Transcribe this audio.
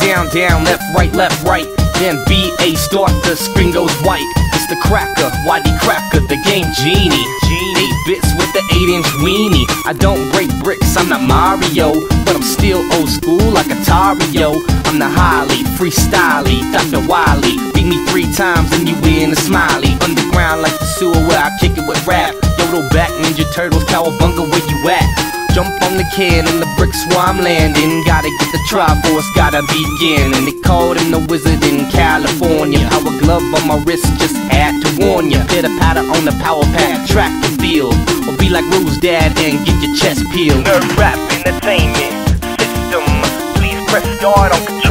down, down, left, right, left, right. Then B A start, the screen goes white. It's the cracker, Whitey Cracker, the game genie. Eight bits with the eight inch weenie. I don't break bricks, I'm not Mario, but I'm still old school like Atario. I'm the highly freestyly, Dr. Wily. Beat me three times and you win a smiley. Underground like the sewer where I kick it with rap. Yodel back, Ninja Turtles, Cowabunga, where you at? Jump on the can and the bricks where I'm landing. Gotta get Triforce, gotta begin. And they called him the wizard in California. Power glove on my wrist, just had to warn ya. Hit a patter on the power pack, track the field. Or be like Rue's dad and get your chest peeled. Nerd rap entertainment system. Please press start on control